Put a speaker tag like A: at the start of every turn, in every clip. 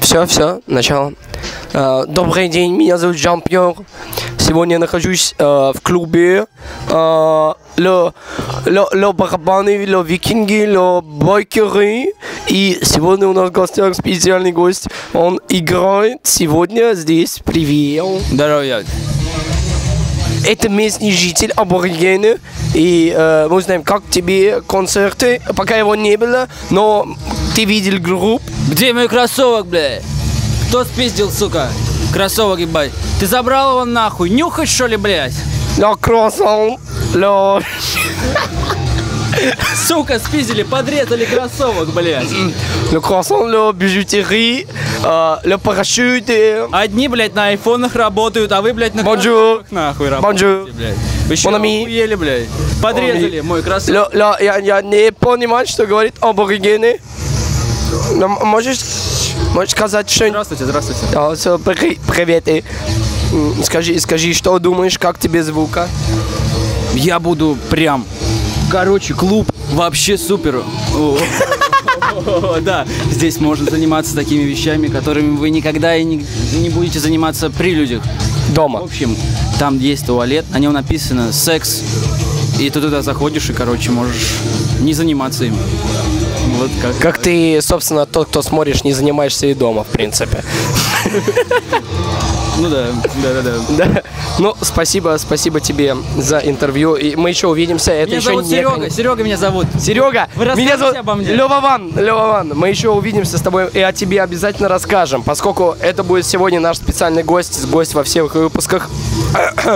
A: все, все, начало. Э, добрый день, меня зовут Жан Пьер. Сегодня я нахожусь э, в клубе э, Ле, Ле, Ле Барабаны, Ле Викинги, Ле Байкеры. И сегодня у нас в гостях специальный гость. Он играет сегодня здесь. Привет.
B: Здорово,
A: Это местный житель аборигены. И э, мы знаем, как тебе концерты. Пока его не было, но ты видел групп.
B: Где мой кроссовок, бля? Кто спиздил, сука? Кроссовок, ебать. Ты забрал его нахуй. Нюхать, что ли, блядь?
A: Le croissant, le...
B: Сука, спиздили, подрезали кроссовок, блядь.
A: Le croissant, le euh, le et...
B: Одни, блядь, на айфонах работают, а вы, блядь, на
A: Bonjour.
B: нахуй работаете, блядь. Вы
A: ami.
B: охуели, блядь. Подрезали мой кроссовок.
A: Я, я не понимаю, что говорит аборигены. М- можешь, можешь сказать что-нибудь?
B: Здравствуйте, здравствуйте.
A: А, всё, при- Привет. и, Скажи, скажи, что думаешь, как тебе звука?
B: Я буду прям... Короче, клуб вообще супер. Да, здесь можно заниматься такими вещами, которыми вы никогда и не, будете заниматься при людях. В
A: Дома.
B: общем, там есть туалет, на нем написано «секс», и ты туда заходишь и, короче, можешь не заниматься им. Вот как.
A: Как ты, собственно, тот, кто смотришь, не занимаешься и дома, в принципе.
B: Ну да, да, да, да.
A: Да. Ну, спасибо, спасибо тебе за интервью. И мы еще увидимся. Это
B: Меня
A: еще
B: зовут
A: не
B: Серега. Серега меня зовут.
A: Серега,
B: Вы
A: меня зовут
B: обо мне?
A: Лёва Ван, Лёва Ван. Мы еще увидимся с тобой и о тебе обязательно расскажем, поскольку это будет сегодня наш специальный гость, гость во всех выпусках.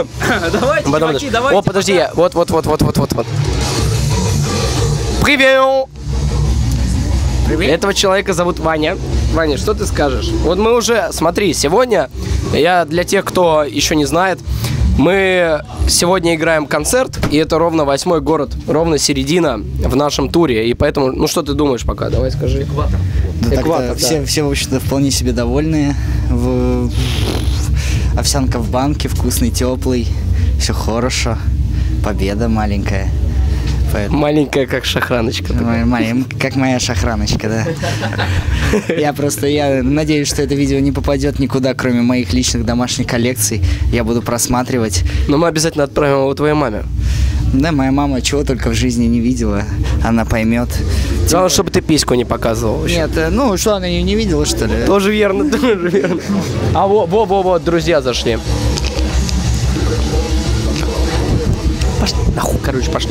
B: Давайте,
A: Потом
B: чуваки, давайте.
A: О, подожди, я, вот, вот, вот, вот, вот, вот, вот. Привет! Этого человека зовут Ваня. Ваня, что ты скажешь? Вот мы уже, смотри, сегодня, я для тех, кто еще не знает, мы сегодня играем концерт, и это ровно восьмой город, ровно середина в нашем туре. И поэтому, ну что ты думаешь пока? Давай скажи. Экватор.
C: Да
A: Экватор, да.
C: все, все, в общем-то, вполне себе довольны. В- Овсянка в банке, вкусный, теплый, все хорошо. Победа маленькая. Поэтому-
A: Маленькая, как шахраночка.
C: Моя- Как моя шахраночка, да. Я просто, я надеюсь, что это видео не попадет никуда, кроме моих личных домашних коллекций. Я буду просматривать.
A: Но мы обязательно отправим его твоей маме.
C: Да, моя мама чего только в жизни не видела, она поймет.
A: Главное, чтобы ты письку не показывал. вообще.
C: Нет, э, ну что, она ее не видела, что ли?
A: Тоже верно, тоже верно. А во, во, во, во, друзья зашли. Короче, пошли.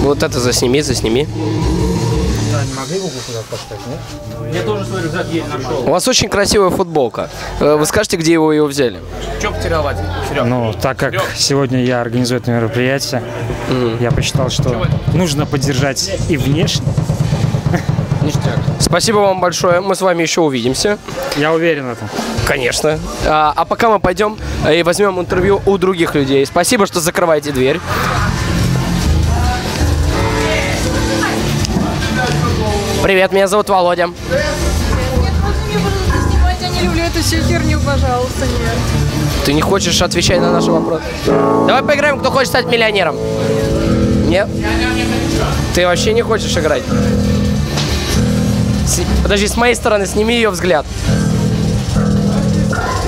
A: Вот это засними, засними.
B: Я тоже свой рюкзак еле нашел.
A: У вас очень красивая футболка. Э, Вы скажете, где его ее взяли?
B: Че потерял? Серега.
D: Ну, так как сегодня я организую это мероприятие, я посчитал, что нужно поддержать и внешне.
A: Спасибо вам большое. Мы с вами еще увидимся.
D: Я уверен в этом.
A: Конечно. А, а пока мы пойдем и возьмем интервью у других людей. Спасибо, что закрываете дверь. Привет, меня зовут Володя.
E: Нет, можно мне, пожалуйста, снимать? Я не люблю эту всю херню, пожалуйста, нет.
A: Ты не хочешь отвечать на наши вопросы? Давай поиграем, кто хочет стать миллионером. Нет? Ты вообще не хочешь играть? Подожди, с моей стороны, сними ее взгляд.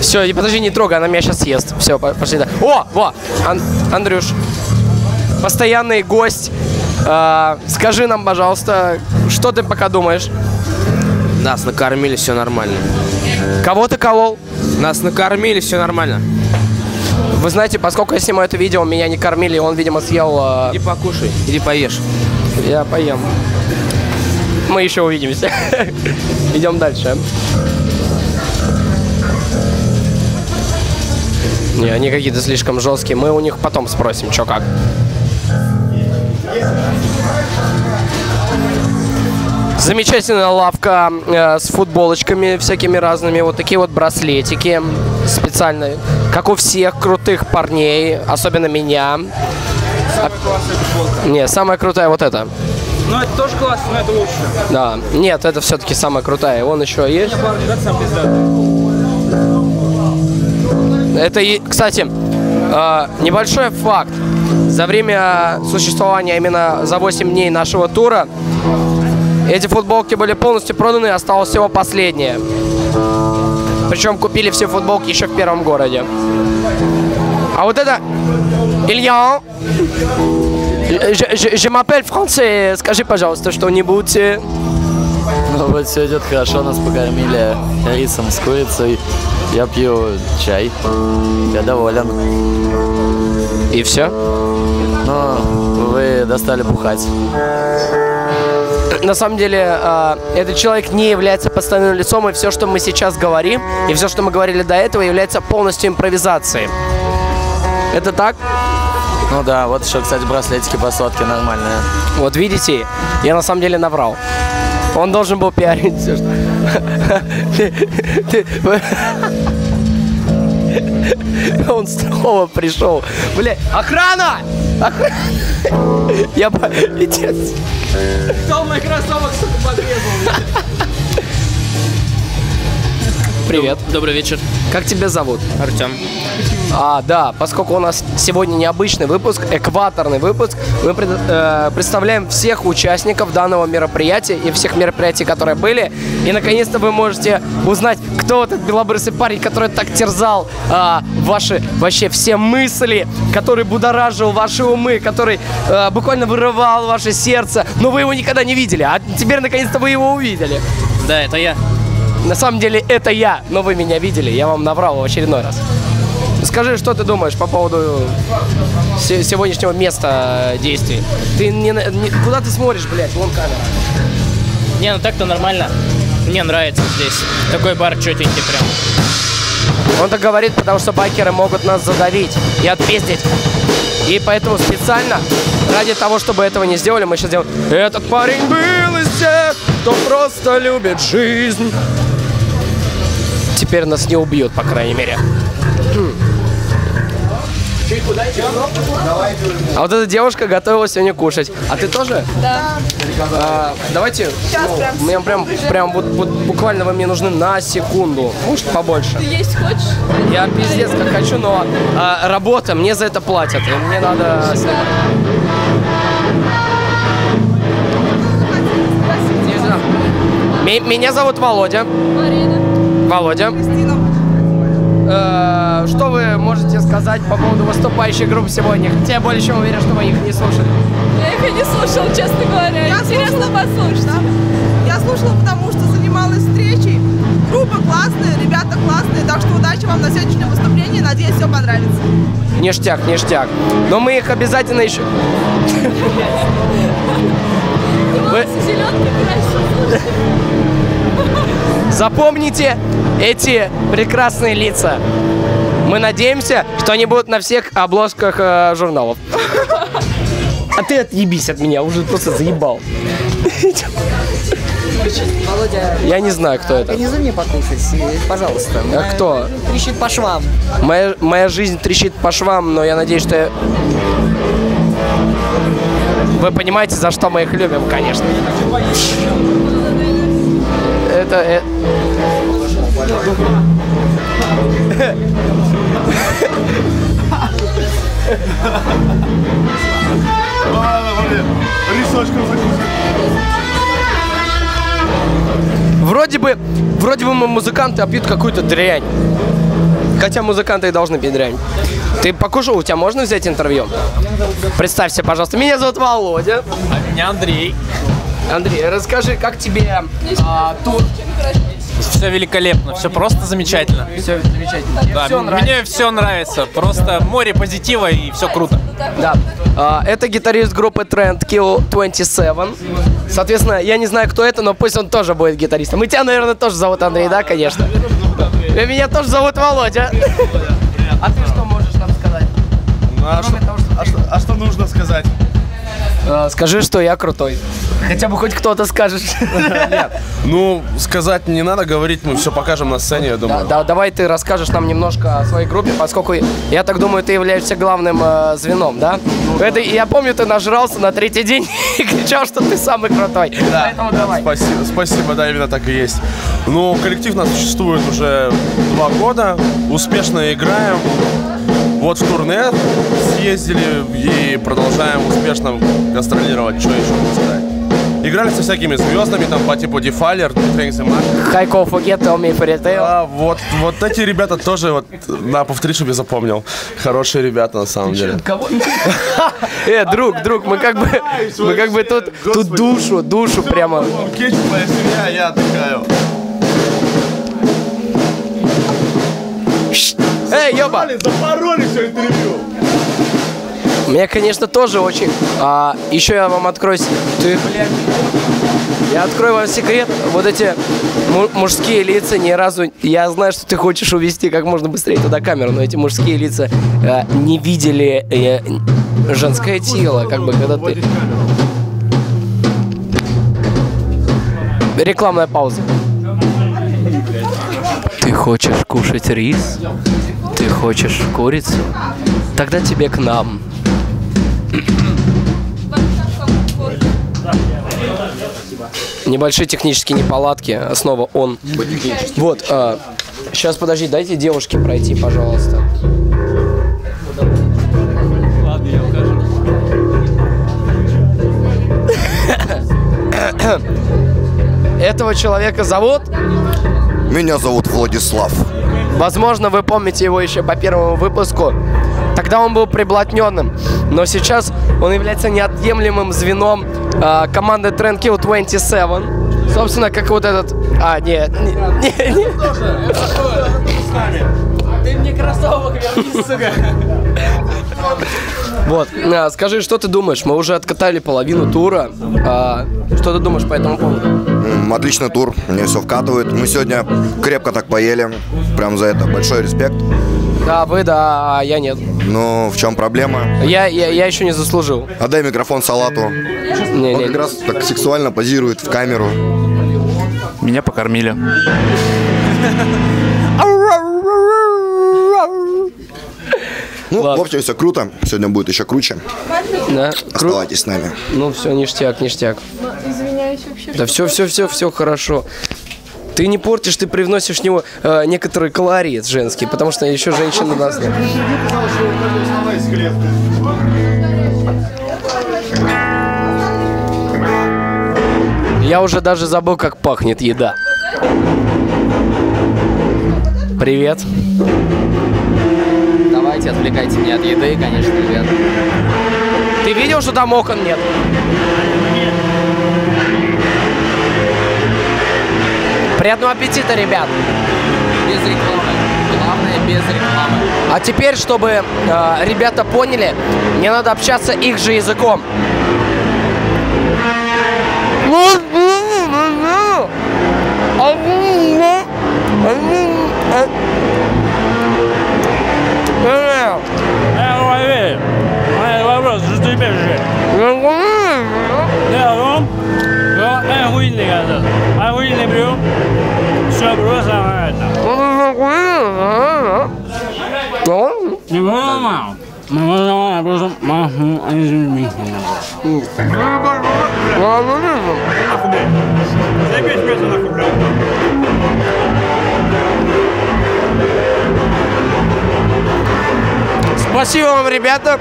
A: Все, и подожди, не трогай, она меня сейчас съест. Все, пошли. Да. О, во, Ан- Андрюш, постоянный гость. А, скажи нам, пожалуйста, что ты пока думаешь?
F: Нас накормили, все нормально.
A: Кого ты колол?
F: Нас накормили, все нормально.
A: Вы знаете, поскольку я снимаю это видео, меня не кормили, он, видимо, съел... а,
F: Иди покушай, иди поешь.
A: Я поем. Мы еще увидимся. Идем дальше. Не, они какие-то слишком жесткие. Мы у них потом спросим, что как. Замечательная лавка э, с футболочками всякими разными. Вот такие вот браслетики специальные. Как у всех крутых парней, особенно меня. Не, самая крутая вот эта.
B: Ну, это тоже классно, но это лучше.
A: Да. Нет, это все-таки самая крутая. Вон еще есть. Это, кстати, э, небольшой факт. За время существования, именно за 8 дней нашего тура, Эти футболки были полностью проданы, осталось всего последнее. Причем купили все футболки еще в первом городе. А вот это Илья. Je, m'appelle français. Скажи, пожалуйста, что-нибудь.
G: Ну вот все идет хорошо, нас покормили рисом с курицей. Я пью чай. Я доволен.
A: И все?
G: Но вы достали бухать.
A: На самом деле, э, этот человек не является постоянным лицом, и все, что мы сейчас говорим, и все, что мы говорили до этого, является полностью импровизацией. Это так?
G: Ну да, вот еще, кстати, браслетики по сотке нормальные.
A: Вот видите, я на самом деле наврал. Он должен был пиарить все, что... Он снова пришел. Бля, охрана! Охрана! Я.
B: Кто мой кроссовок, сука, подрезал?
A: Привет.
F: Добрый вечер.
A: Как тебя зовут?
F: Артем.
A: А, да, поскольку у нас сегодня необычный выпуск, экваторный выпуск, мы пред- э, представляем всех участников данного мероприятия и всех мероприятий, которые были. И наконец-то вы можете узнать, кто этот белобрысый парень, который так терзал а, ваши вообще все мысли, который будоражил ваши умы, который э, буквально вырывал ваше сердце, но вы его никогда не видели, а теперь наконец-то вы его увидели.
F: Да, это я.
A: На самом деле это я, но вы меня видели, я вам наврал в очередной раз. Скажи, что ты думаешь по поводу се- сегодняшнего места действий? Ты не, не- куда ты смотришь, блядь? Вон камера.
H: Не, ну так-то нормально. Мне нравится здесь. Такой бар четенький прям.
A: Он так говорит, потому что байкеры могут нас задавить и отпиздить. И поэтому специально, ради того, чтобы этого не сделали, мы сейчас делаем Этот парень был из тех, кто просто любит жизнь. Теперь нас не убьют, по крайней мере. А вот эта девушка готова сегодня кушать. А ты тоже?
E: Да.
A: А, давайте, ну, мне прям, прям вот, вот буквально вы мне нужны на секунду, может побольше.
E: Ты есть хочешь?
A: Я пиздец как хочу, но а, работа, мне за это платят, и мне надо Меня зовут Володя.
E: Марина.
A: Володя. Э, Что вы можете сказать по поводу выступающих групп сегодня? Хотя я более чем уверен, что вы их не слушали.
E: Я их и не слушала, честно говоря.
I: Я
E: Интересно послушать.
I: Я слушала, потому что занималась встречей. Группа классная, ребята классные, так что удачи вам на сегодняшнем выступлении. Надеюсь, все понравится.
A: Ништяк, ништяк. Но мы их обязательно еще... Вы-
E: Зеленки красивые.
A: Запомните эти прекрасные лица. Мы надеемся, что они будут на всех обложках э, журналов. А ты отъебись от меня, уже просто заебал.
C: Володя,
A: Я не знаю, кто это.
C: организуй мне покушать, э, пожалуйста.
A: А кто?
C: Трещит по швам.
A: Моя, моя жизнь трещит по швам, но я надеюсь, что... я- Вы понимаете, за что мы их любим, конечно. Это... э- Вроде бы, вроде бы мы музыканты, а пьют какую-то дрянь. Хотя музыканты и должны пить дрянь. Ты покушал, у тебя можно взять интервью? Представься, пожалуйста. Меня зовут Володя.
F: Меня Андрей.
A: Андрей, расскажи, как тебе а, тур?
F: Все великолепно, все просто замечательно.
A: Все замечательно.
F: Да,
A: всё
F: м-
A: нравится?
F: мне все нравится. Просто море позитива и все круто.
A: Да. А, это гитарист группы Trend Kill 27. Соответственно, я не знаю, кто это, но пусть он тоже будет гитаристом. И тебя, наверное, тоже зовут Андрей, да, конечно? И меня тоже зовут Володя. А ты что можешь нам сказать?
J: а, что, а что нужно сказать?
A: А, скажи, что я крутой. Хотя бы хоть кто-то скажет.
J: Ну, сказать не надо, говорить мы все покажем на сцене, я
A: Да,
J: думаю.
A: да, давай ты расскажешь нам немножко о своей группе, поскольку я так думаю, ты являешься главным э, звеном, да? Это, я помню, ты нажрался на третий день и кричал, что ты самый крутой. Поэтому давай.
J: Спасибо, спасибо, да, именно так и есть. Ну, коллектив нас существует уже два года, успешно играем. Вот в турне съездили и продолжаем успешно гастролировать. Что еще сказать? играли со всякими звездами, там по типу Дефайлер, Фэнкс и Марк.
A: Хайко Me Fairy Tale.
J: А вот, вот эти ребята тоже, вот, на, повтори, чтобы я запомнил. Хорошие ребята, на самом деле.
A: Э, друг, друг, мы как бы, мы как бы тут, тут душу, душу прямо.
J: Кетчуповая семья, я отдыхаю.
A: Эй, ёба!
J: Запороли все интервью.
A: Мне, конечно, тоже очень. А, еще я вам открою... Ты, блядь. Я открою вам секрет. Вот эти му- мужские лица ни разу... Я знаю, что ты хочешь увести как можно быстрее туда камеру, но эти мужские лица э, не видели э, женское тело, как бы, когда ты... Рекламная пауза. Ты хочешь кушать рис? Ты хочешь курицу? Тогда тебе к нам. Небольшие технические неполадки. Снова он. Вот. сейчас подожди, дайте девушке пройти, пожалуйста.
B: Ладно, я ухожу.
A: Этого человека зовут?
K: Меня зовут Владислав.
A: Возможно, вы помните его еще по первому выпуску. Тогда он был приблотненным, но сейчас он является неотъемлемым звеном э, команды Trendkill 27. Собственно, как вот этот... А, нет, не, не, не.
B: Ты мне кроссовок сука.
A: Вот, а, скажи, что ты думаешь? Мы уже откатали половину тура. А, что ты думаешь по этому поводу?
K: Отличный тур, мне все вкатывает. Мы сегодня крепко так поели. Прям за это большой респект.
A: Да, вы, да, а я нет.
K: Но в чем проблема?
A: Я, я, я еще не заслужил.
K: Отдай микрофон Салату.
A: Не,
K: Он
A: не,
K: как раз так сексуально позирует в камеру.
F: Меня покормили.
K: Ну, в общем, все круто. Сегодня будет еще круче.
A: Да?
K: Оставайтесь с нами.
A: Ну все, ништяк, ништяк.
E: Извиняюсь вообще.
A: Да все, все, все, все хорошо. Ты не портишь, ты привносишь в него э, некоторый колорит женский, потому что еще женщины нас... Я уже даже забыл, как пахнет еда. Привет.
L: Давайте, отвлекайте меня от еды, конечно, ребят.
A: Ты видел, что там окон нет? Приятного аппетита, ребят.
L: Без рекламы. Главное, без рекламы.
A: А теперь, чтобы э, ребята поняли, мне надо общаться их же языком.
M: вопрос, что ты пишешь? Det er bro. Нахуй, блядь.
A: Спасибо вам, ребята.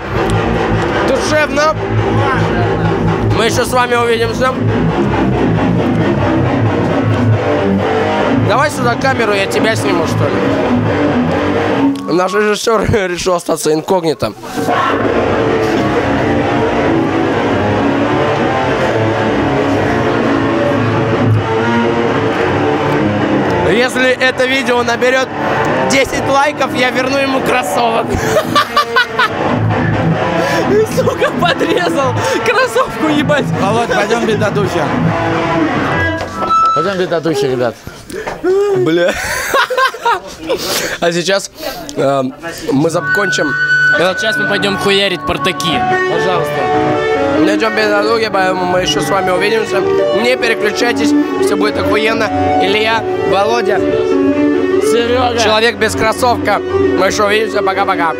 A: Душевно. Мы еще с вами увидимся. Давай сюда камеру, я тебя сниму, что ли. Наш режиссер решил остаться инкогнито. Если это видео наберет 10 лайков, я верну ему кроссовок. Сука, подрезал кроссовку, ебать.
N: Володь, пойдем без татухи. Пойдем без татухи, ребят.
A: Бля. А сейчас э, мы закончим.
H: Сейчас мы пойдем хуярить портаки.
A: Пожалуйста. Не идем без дороги, поэтому мы еще с вами увидимся. Не переключайтесь, все будет охуенно. Илья, Володя,
H: Серега.
A: человек без кроссовка. Мы еще увидимся. Пока-пока.